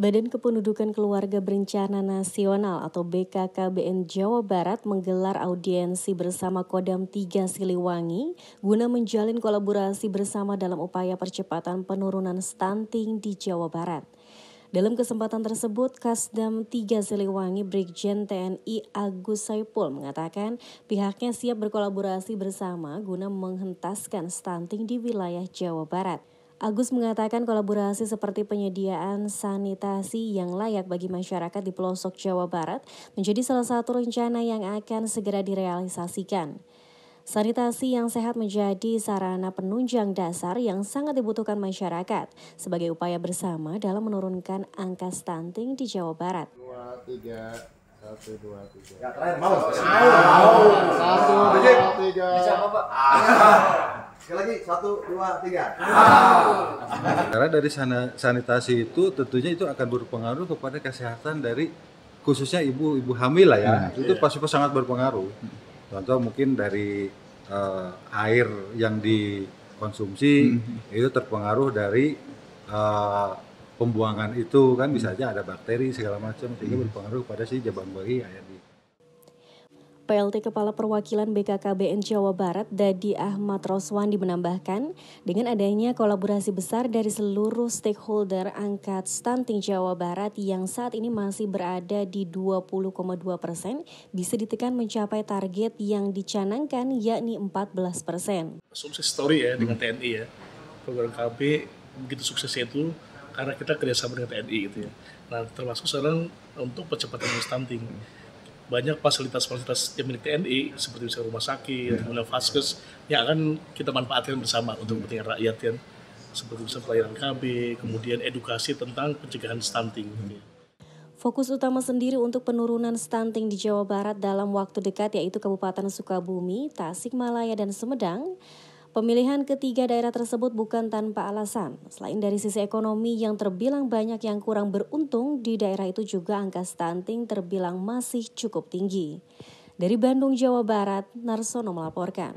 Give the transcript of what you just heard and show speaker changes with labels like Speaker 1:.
Speaker 1: Badan Kependudukan Keluarga Berencana Nasional atau BKKBN Jawa Barat menggelar audiensi bersama Kodam 3 Siliwangi guna menjalin kolaborasi bersama dalam upaya percepatan penurunan stunting di Jawa Barat. Dalam kesempatan tersebut, Kasdam 3 Siliwangi Brigjen TNI Agus Saipul mengatakan pihaknya siap berkolaborasi bersama guna menghentaskan stunting di wilayah Jawa Barat. Agus mengatakan kolaborasi seperti penyediaan sanitasi yang layak bagi masyarakat di pelosok Jawa Barat menjadi salah satu rencana yang akan segera direalisasikan. Sanitasi yang sehat menjadi sarana penunjang dasar yang sangat dibutuhkan masyarakat sebagai upaya bersama dalam menurunkan angka stunting di Jawa Barat.
Speaker 2: Dua, tiga, satu, dua, tiga.
Speaker 3: Ya, terakhir mau.
Speaker 2: Mau. Satu, dua, tiga.
Speaker 3: Bisa apa, Pak? Sekali lagi, satu, dua, tiga.
Speaker 4: Karena dari sana, sanitasi itu tentunya itu akan berpengaruh kepada kesehatan dari khususnya ibu-ibu hamil lah ya. itu pasti sangat berpengaruh. Contoh mungkin dari eh, air yang dikonsumsi itu terpengaruh dari eh, pembuangan itu. Kan bisa aja ada bakteri segala macam sehingga berpengaruh pada si jabang bayi yang di
Speaker 1: PLT Kepala Perwakilan BKKBN Jawa Barat Dadi Ahmad Roswandi menambahkan, dengan adanya kolaborasi besar dari seluruh stakeholder angkat stunting Jawa Barat yang saat ini masih berada di 20,2 persen, bisa ditekan mencapai target yang dicanangkan yakni 14 persen.
Speaker 5: Sukses story ya dengan TNI ya. Program KB begitu suksesnya itu karena kita kerjasama dengan TNI gitu ya. Nah termasuk sekarang untuk percepatan stunting banyak fasilitas-fasilitas yang milik TNI seperti misalnya rumah sakit, kemudian vaskes yang akan kita manfaatkan bersama untuk kepentingan rakyat ya. Seperti misalnya pelayanan KB, kemudian edukasi tentang pencegahan stunting.
Speaker 1: Fokus utama sendiri untuk penurunan stunting di Jawa Barat dalam waktu dekat yaitu Kabupaten Sukabumi, Tasikmalaya, dan Sumedang. Pemilihan ketiga daerah tersebut bukan tanpa alasan. Selain dari sisi ekonomi yang terbilang banyak yang kurang beruntung, di daerah itu juga angka stunting terbilang masih cukup tinggi. Dari Bandung, Jawa Barat, Narsono melaporkan.